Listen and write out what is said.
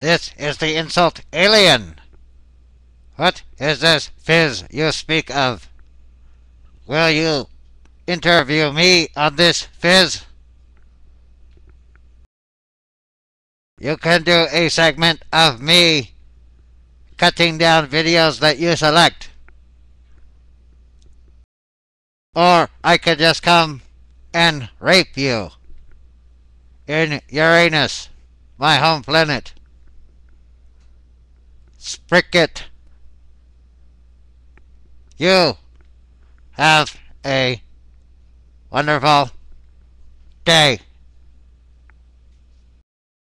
This is the insult alien. What is this fizz you speak of? Will you interview me on this fizz? You can do a segment of me cutting down videos that you select. Or I could just come and rape you in Uranus, my home planet. Spricket. You have a wonderful day.